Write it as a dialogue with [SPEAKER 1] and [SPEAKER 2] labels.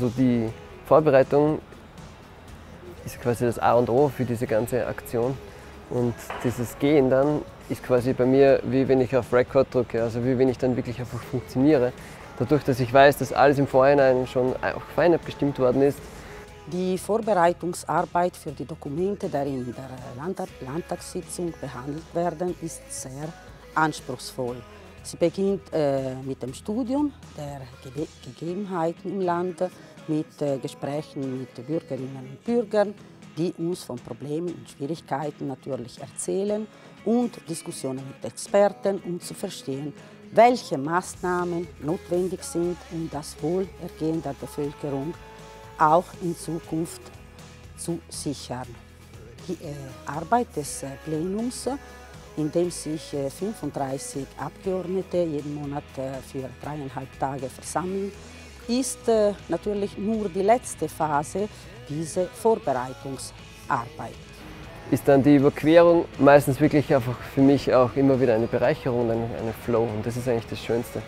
[SPEAKER 1] Also die Vorbereitung ist quasi das A und O für diese ganze Aktion. Und dieses Gehen dann ist quasi bei mir, wie wenn ich auf Record drücke, also wie wenn ich dann wirklich einfach funktioniere. Dadurch, dass ich weiß, dass alles im Vorhinein schon auch fein abgestimmt worden ist.
[SPEAKER 2] Die Vorbereitungsarbeit für die Dokumente, die in der Landtagssitzung behandelt werden, ist sehr anspruchsvoll. Sie beginnt äh, mit dem Studium der Ge Gegebenheiten im Land, mit äh, Gesprächen mit Bürgerinnen und Bürgern, die uns von Problemen und Schwierigkeiten natürlich erzählen und Diskussionen mit Experten, um zu verstehen, welche Maßnahmen notwendig sind, um das Wohlergehen der Bevölkerung auch in Zukunft zu sichern. Die äh, Arbeit des äh, Plenums, in dem sich 35 äh, Abgeordnete jeden Monat äh, für dreieinhalb Tage versammeln, ist äh, natürlich nur die letzte Phase dieser Vorbereitungsarbeit.
[SPEAKER 1] Ist dann die Überquerung meistens wirklich einfach für mich auch immer wieder eine Bereicherung, eine Flow und das ist eigentlich das Schönste.